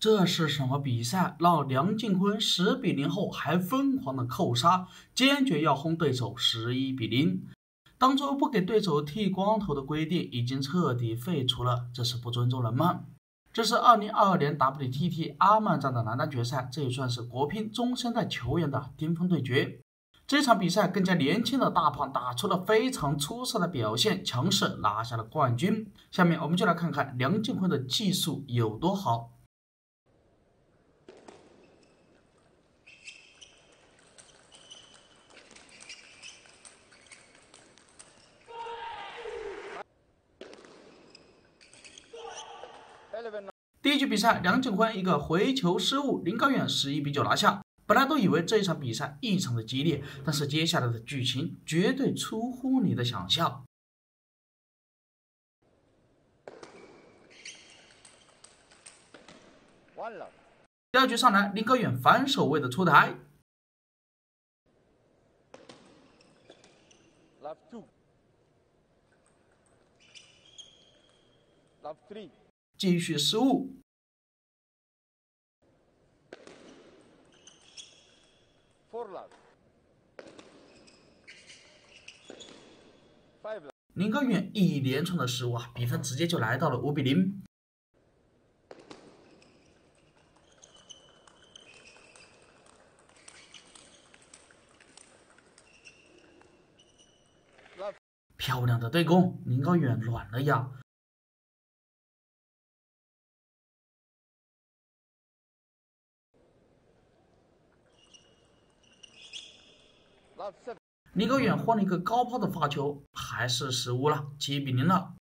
这是什么比赛？让梁靖昆十比零后还疯狂的扣杀，坚决要轰对手十一比零。当初不给对手剃光头的规定已经彻底废除了，这是不尊重人吗？这是二零二二年 WTT 阿曼站的男单决赛，这也算是国乒中生代球员的巅峰对决。这场比赛，更加年轻的大胖打出了非常出色的表现，强势拿下了冠军。下面我们就来看看梁靖昆的技术有多好。第一局比赛，梁靖昆一个回球失误，林高远十一比九拿下。本来都以为这一场比赛异常的激烈，但是接下来的剧情绝对出乎你的想象。完了，第二局上来，林高远反手位的出台，继续失误。林高远一连串的失误啊，比分直接就来到了五比零。漂亮的对攻，林高远软了呀。林高远换了一个高抛的发球，还是失误了，七比零了。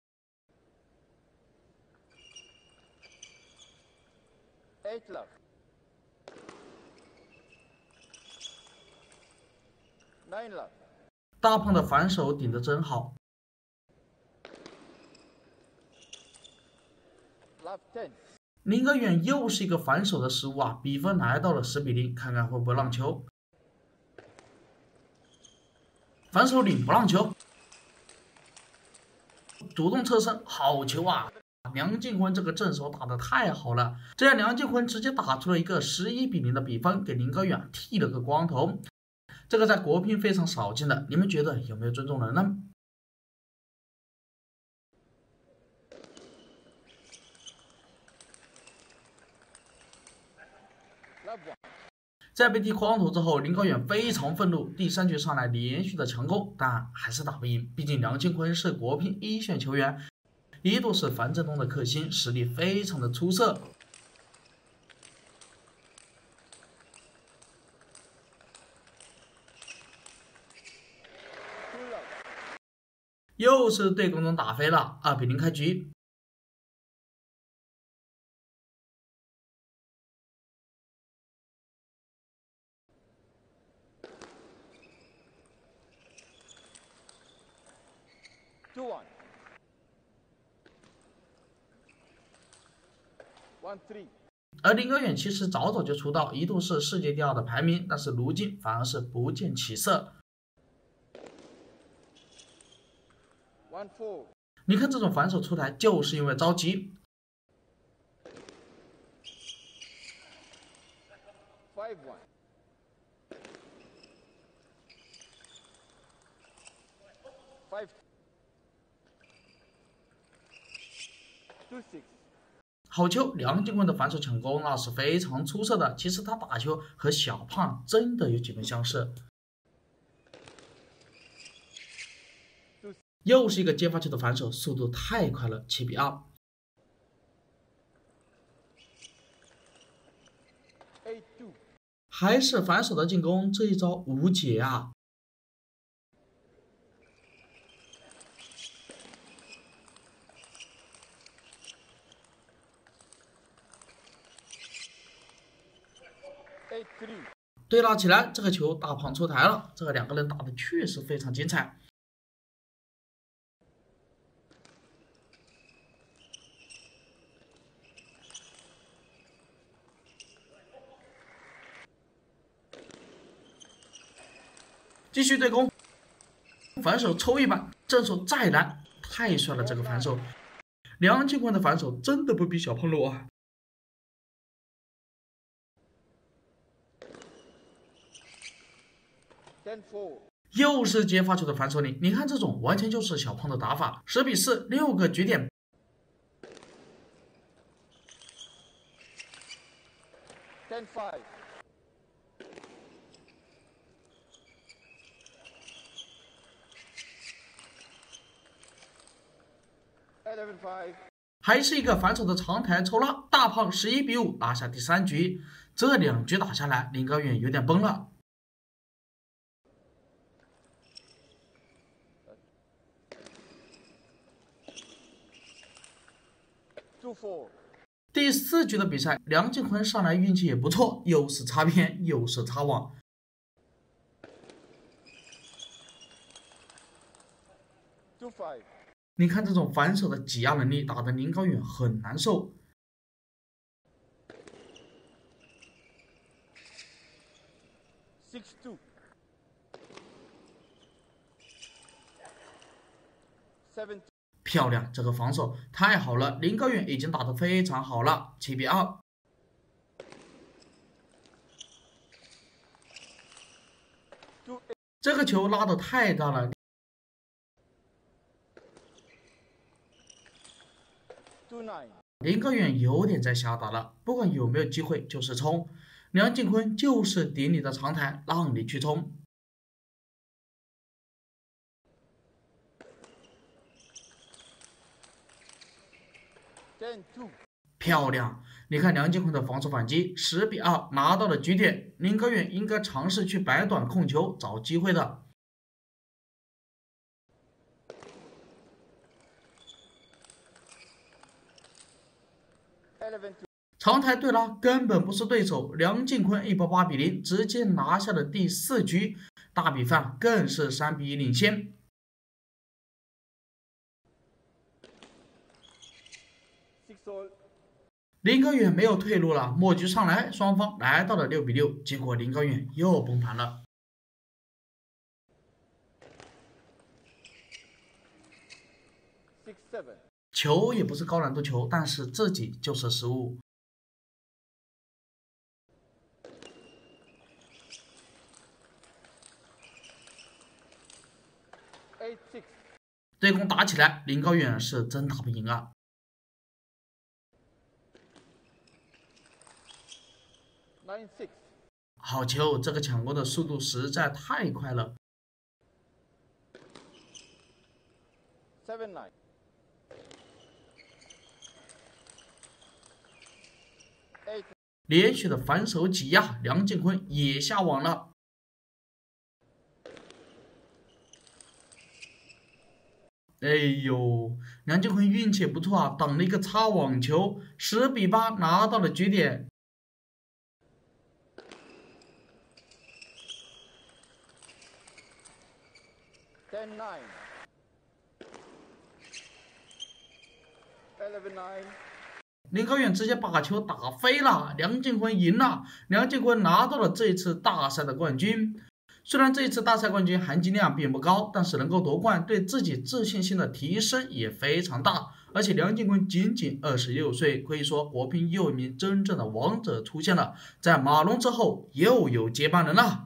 大胖的反手顶得真好。林高远又是一个反手的失误啊，比分来到了十比零，看看会不会让球。反手领不让球，主动侧身，好球啊！梁靖昆这个正手打的太好了，这样梁靖昆直接打出了一个十一比零的比分，给林高远剃了个光头，这个在国乒非常少见的，你们觉得有没有尊重人呢？在被剃光头之后，林高远非常愤怒。第三局上来连续的强攻，但还是打不赢。毕竟梁靖昆是国乒一线球员，一度是樊振东的克星，实力非常的出色。又是对攻中打飞了，二比零开局。而林高远其实早早就出道，一度是世界第二的排名，但是如今反而是不见起色。你看这种反手出台，就是因为着急。好球！梁靖昆的反手抢攻那是非常出色的。其实他打球和小胖真的有几分相似。又是一个接发球的反手，速度太快了，七比二。还是反手的进攻，这一招无解啊！对拉起来，这个球大胖出台了。这个两个人打的确实非常精彩。继续对攻，反手抽一把，正手再来，太帅了！这个反手，梁靖昆的反手真的不比小胖弱啊。又是接发球的反手拧，你看这种完全就是小胖的打法。十比四，六个局点。还是一个反手的长台抽拉，大胖十一比五拿下第三局。这两局打下来，林高远有点崩了。第四局的比赛，梁靖昆上来运气也不错，又是擦边，又是擦网。你看这种反手的挤压能力，打得林高远很难受。漂亮，这个防守太好了，林高远已经打得非常好了，七比二。这个球拉的太大了。林高远有点在瞎打了，不管有没有机会就是冲。梁靖昆就是顶你的长台，让你去冲。漂亮！你看梁靖昆的防守反击，十比二拿到了局点。林高远应该尝试去摆短控球，找机会的。长台对拉根本不是对手，梁靖昆一波八比零，直接拿下了第四局，大比分更是三比一领先。林高远没有退路了，末局上来，双方来到了六比六，结果林高远又崩盘了。球也不是高难度球，但是自己就是失误。对攻打起来，林高远是真打不赢啊！好球，这个抢攻的速度实在太快了。连续的反手挤压，梁靖昆也下网了。哎呦，梁靖昆运气不错啊，挡了一个擦网球，十比八拿到了局点。Nine 林高远直接把球打飞了，梁靖昆赢了，梁靖昆拿到了这一次大赛的冠军。虽然这一次大赛冠军含金量并不高，但是能够夺冠，对自己自信心的提升也非常大。而且梁靖昆仅仅二十六岁，可以说国乒又一名真正的王者出现了，在马龙之后又有接班人了。